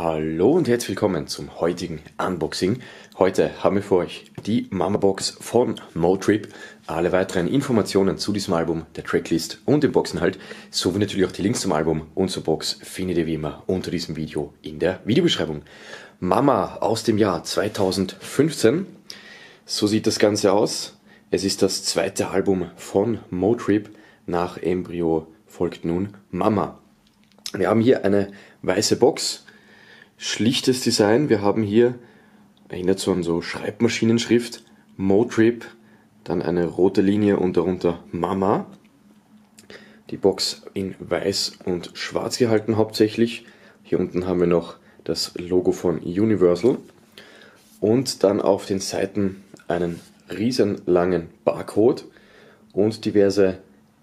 Hallo und herzlich willkommen zum heutigen Unboxing. Heute haben wir für euch die Mama Box von Motrip. Alle weiteren Informationen zu diesem Album, der Tracklist und dem Boxinhalt, sowie natürlich auch die Links zum Album und zur Box findet ihr wie immer unter diesem Video in der Videobeschreibung. Mama aus dem Jahr 2015. So sieht das Ganze aus. Es ist das zweite Album von Motrip. Nach Embryo folgt nun Mama. Wir haben hier eine weiße Box schlichtes Design. Wir haben hier, erinnert so an so Schreibmaschinenschrift, Motrip, dann eine rote Linie und darunter Mama. Die Box in weiß und schwarz gehalten hauptsächlich. Hier unten haben wir noch das Logo von Universal und dann auf den Seiten einen riesenlangen Barcode und diverse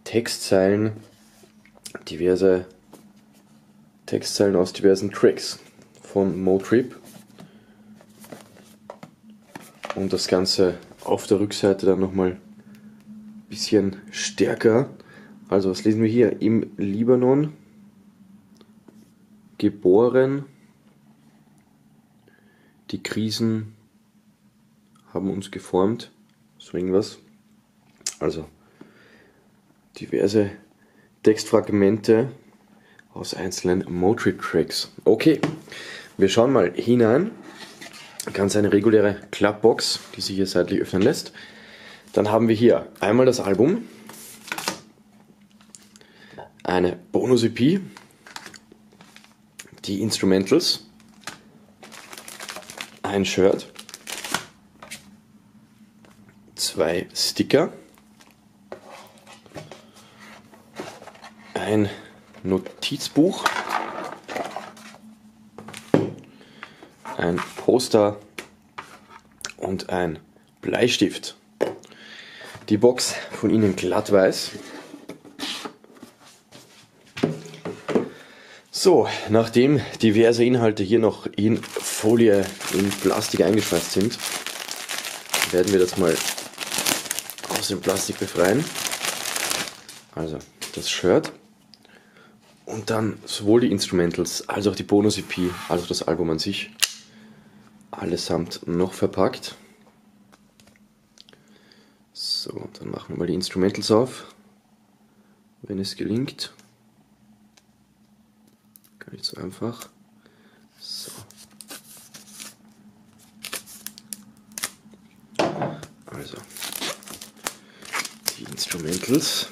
Textzeilen, diverse Textzeilen aus diversen Tracks von Motrip. Und das Ganze auf der Rückseite dann nochmal ein bisschen stärker. Also was lesen wir hier? Im Libanon geboren. Die Krisen haben uns geformt. So irgendwas. Also diverse Textfragmente aus einzelnen Motrip-Tracks. Okay, wir schauen mal hinein. Ganz eine reguläre Klappbox, die sich hier seitlich öffnen lässt. Dann haben wir hier einmal das Album, eine Bonus-EP, die Instrumentals, ein Shirt, zwei Sticker, ein Notizbuch, ein Poster und ein Bleistift. Die Box von innen glatt weiß. So, nachdem diverse Inhalte hier noch in Folie, in Plastik eingeschweißt sind, werden wir das mal aus dem Plastik befreien. Also das Shirt und dann sowohl die Instrumentals als auch die Bonus-EP, als auch das Album an sich allesamt noch verpackt. So, dann machen wir mal die Instrumentals auf, wenn es gelingt. Gar nicht so einfach. So. Also, die Instrumentals.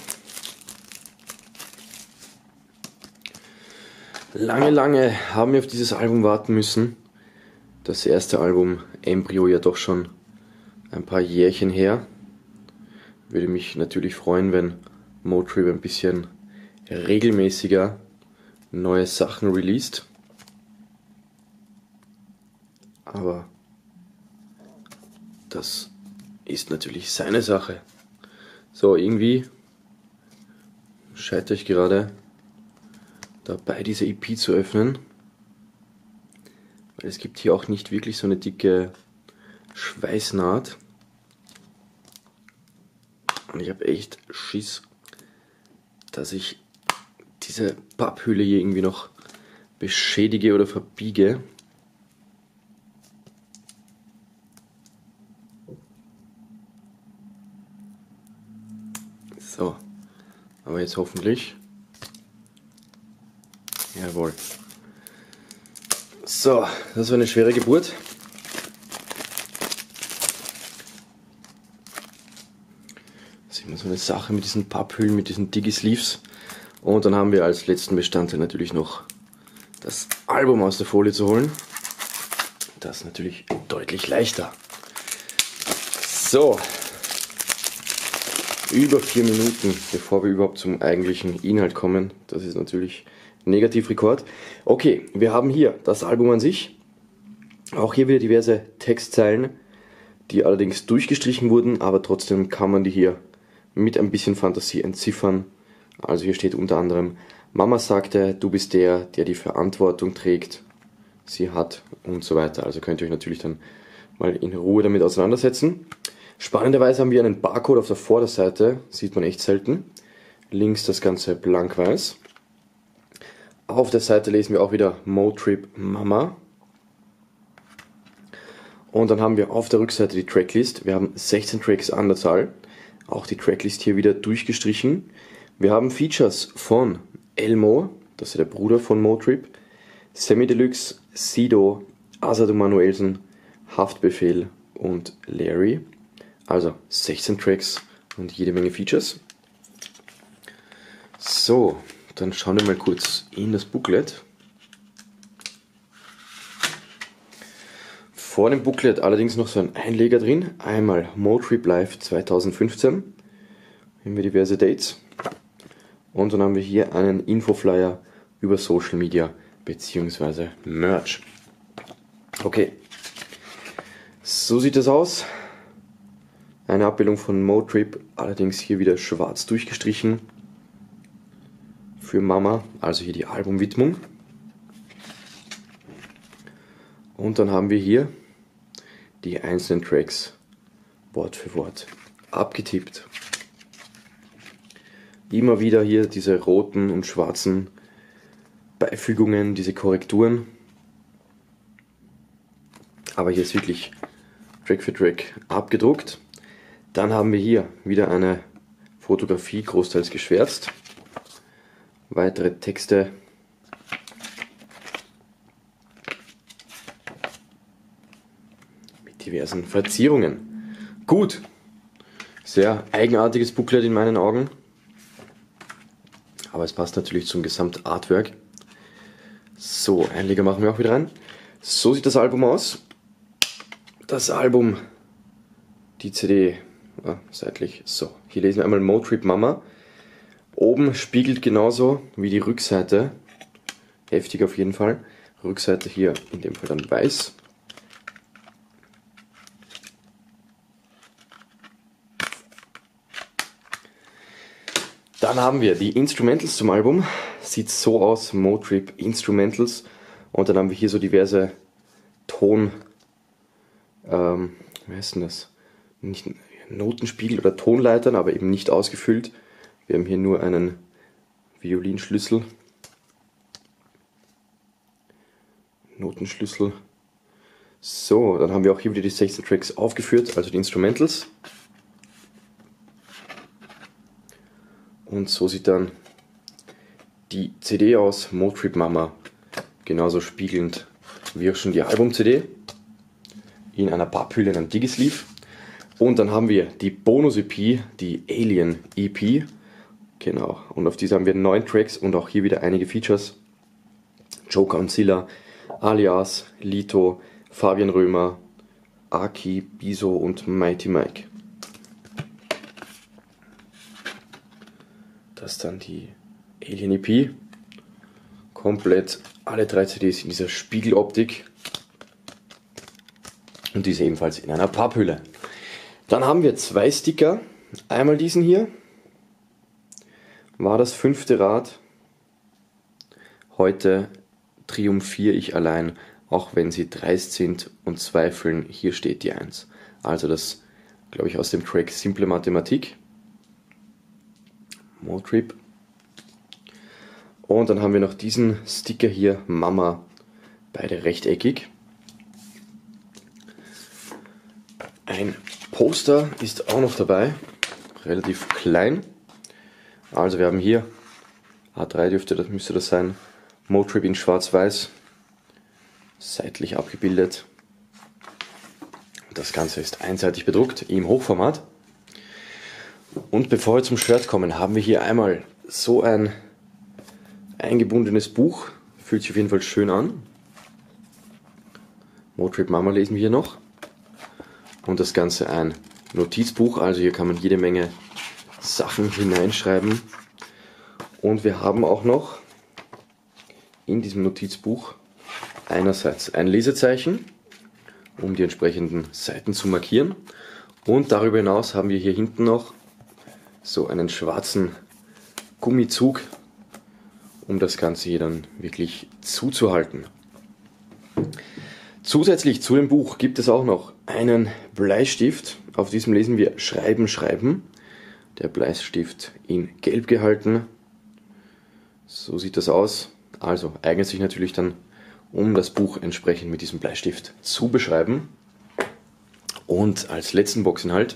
Lange, lange haben wir auf dieses Album warten müssen das erste Album Embryo ja doch schon ein paar Jährchen her. Würde mich natürlich freuen, wenn Motrip ein bisschen regelmäßiger neue Sachen released. Aber das ist natürlich seine Sache. So, irgendwie scheitere ich gerade dabei, diese EP zu öffnen. Es gibt hier auch nicht wirklich so eine dicke Schweißnaht. Und ich habe echt Schiss, dass ich diese Papphülle hier irgendwie noch beschädige oder verbiege. So, aber jetzt hoffentlich. Jawohl. So, das war eine schwere Geburt. Das ist immer so eine Sache mit diesen Papphüllen, mit diesen Digi-Sleeves. Und dann haben wir als letzten Bestandteil natürlich noch das Album aus der Folie zu holen. Das ist natürlich deutlich leichter. So, über vier Minuten, bevor wir überhaupt zum eigentlichen Inhalt kommen. Das ist natürlich Negativrekord. Okay, wir haben hier das Album an sich. Auch hier wieder diverse Textzeilen, die allerdings durchgestrichen wurden, aber trotzdem kann man die hier mit ein bisschen Fantasie entziffern. Also hier steht unter anderem, Mama sagte, du bist der, der die Verantwortung trägt, sie hat und so weiter. Also könnt ihr euch natürlich dann mal in Ruhe damit auseinandersetzen. Spannenderweise haben wir einen Barcode auf der Vorderseite, sieht man echt selten. Links das Ganze blank weiß. Auf der Seite lesen wir auch wieder Motrip Mama. Und dann haben wir auf der Rückseite die Tracklist. Wir haben 16 Tracks an der Zahl. Auch die Tracklist hier wieder durchgestrichen. Wir haben Features von Elmo, das ist der Bruder von Motrip, Semi Deluxe, Sido, Asadu Manuelsen, Haftbefehl und Larry. Also 16 Tracks und jede Menge Features. So, dann schauen wir mal kurz in das Booklet. Vor dem Booklet allerdings noch so ein Einleger drin. Einmal Motrip Live 2015. Haben wir diverse Dates. Und dann haben wir hier einen Infoflyer über Social Media bzw. Merch. Okay. So sieht das aus. Eine Abbildung von Motrip, allerdings hier wieder schwarz durchgestrichen. Für Mama, also hier die Albumwidmung. Und dann haben wir hier die einzelnen Tracks Wort für Wort abgetippt. Immer wieder hier diese roten und schwarzen Beifügungen, diese Korrekturen. Aber hier ist wirklich Track für Track abgedruckt. Dann haben wir hier wieder eine Fotografie, großteils geschwärzt. Weitere Texte diversen Verzierungen. Gut, sehr eigenartiges Booklet in meinen Augen, aber es passt natürlich zum Gesamtartwork. So, Einleger machen wir auch wieder rein. So sieht das Album aus. Das Album, die CD, ah, seitlich, so. Hier lesen wir einmal Motrip Mama. Oben spiegelt genauso wie die Rückseite, heftig auf jeden Fall. Rückseite hier in dem Fall dann weiß. Dann haben wir die Instrumentals zum Album. Sieht so aus, Motrip Instrumentals. Und dann haben wir hier so diverse Ton, ähm, wie heißt denn das? Nicht Notenspiegel oder Tonleitern, aber eben nicht ausgefüllt. Wir haben hier nur einen Violinschlüssel, Notenschlüssel. So, dann haben wir auch hier wieder die 16 Tracks aufgeführt, also die Instrumentals. Und so sieht dann die CD aus, Motrip Mama, genauso spiegelnd wie auch schon die Album-CD in einer Papphülle in einem Digisleeve. Und dann haben wir die Bonus-EP, die Alien EP. Genau, und auf diese haben wir neun Tracks und auch hier wieder einige Features. Joker und Silla, Alias, Lito, Fabian Römer, Aki, Biso und Mighty Mike. Das ist dann die Alien EP. Komplett alle drei CDs in dieser Spiegeloptik. Und diese ebenfalls in einer Papphülle. Dann haben wir zwei Sticker. Einmal diesen hier. War das fünfte Rad. Heute triumphiere ich allein, auch wenn sie dreist sind und zweifeln. Hier steht die 1. Also das, glaube ich, aus dem Track Simple Mathematik. Motrip. Und dann haben wir noch diesen Sticker hier, Mama, beide rechteckig. Ein Poster ist auch noch dabei, relativ klein. Also wir haben hier, A3 dürfte das, müsste das sein, Motrip in schwarz-weiß, seitlich abgebildet. Das Ganze ist einseitig bedruckt im Hochformat. Und bevor wir zum Shirt kommen, haben wir hier einmal so ein eingebundenes Buch. Fühlt sich auf jeden Fall schön an. Motrip Mama lesen wir hier noch. Und das Ganze ein Notizbuch, also hier kann man jede Menge Sachen hineinschreiben. Und wir haben auch noch in diesem Notizbuch einerseits ein Lesezeichen, um die entsprechenden Seiten zu markieren. Und darüber hinaus haben wir hier hinten noch so einen schwarzen Gummizug, um das Ganze hier dann wirklich zuzuhalten. Zusätzlich zu dem Buch gibt es auch noch einen Bleistift. Auf diesem lesen wir Schreiben, Schreiben. Der Bleistift in Gelb gehalten. So sieht das aus. Also eignet sich natürlich dann, um das Buch entsprechend mit diesem Bleistift zu beschreiben. Und als letzten Boxinhalt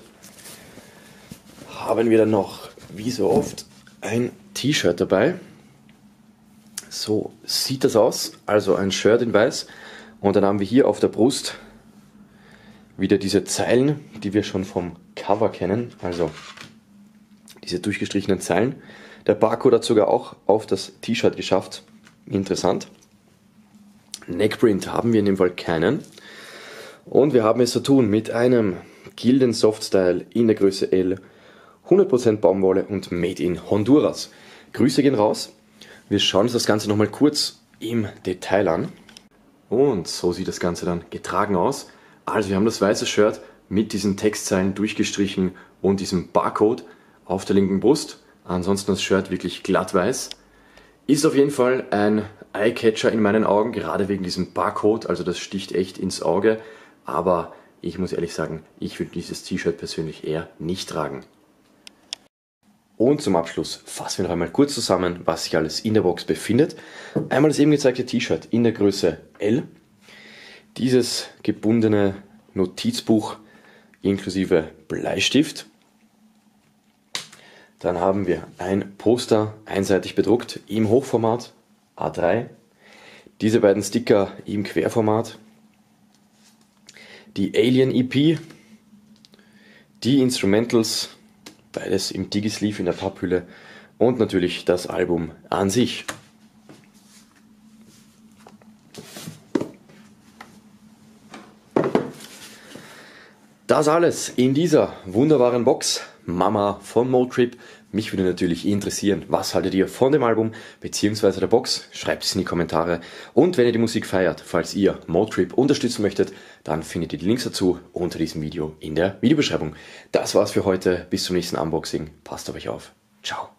haben wir dann noch, wie so oft, ein T-Shirt dabei. So sieht das aus. Also ein Shirt in weiß. Und dann haben wir hier auf der Brust wieder diese Zeilen, die wir schon vom Cover kennen. Also diese durchgestrichenen Zeilen. Der Barcode hat sogar auch auf das T-Shirt geschafft. Interessant. Neckprint haben wir in dem Fall keinen. Und wir haben es zu tun mit einem Gilden Soft Style in der Größe L, 100% Baumwolle und Made in Honduras. Grüße gehen raus. Wir schauen uns das Ganze nochmal kurz im Detail an. Und so sieht das Ganze dann getragen aus. Also wir haben das weiße Shirt mit diesen Textzeilen durchgestrichen und diesem Barcode auf der linken Brust. Ansonsten das Shirt wirklich glatt weiß. Ist auf jeden Fall ein Eyecatcher in meinen Augen, gerade wegen diesem Barcode. Also das sticht echt ins Auge. Aber ich muss ehrlich sagen, ich würde dieses T-Shirt persönlich eher nicht tragen. Und zum Abschluss fassen wir noch einmal kurz zusammen, was sich alles in der Box befindet. Einmal das eben gezeigte T-Shirt in der Größe L. Dieses gebundene Notizbuch inklusive Bleistift. Dann haben wir ein Poster einseitig bedruckt im Hochformat A3. Diese beiden Sticker im Querformat. Die Alien EP. Die Instrumentals, beides im Digisleeve in der Papphülle. Und natürlich das Album an sich. Das alles in dieser wunderbaren Box. Mama von Motrip. Mich würde natürlich interessieren, was haltet ihr von dem Album bzw. der Box? Schreibt es in die Kommentare. Und wenn ihr die Musik feiert, falls ihr Motrip unterstützen möchtet, dann findet ihr die Links dazu unter diesem Video in der Videobeschreibung. Das war's für heute. Bis zum nächsten Unboxing. Passt auf euch auf. Ciao.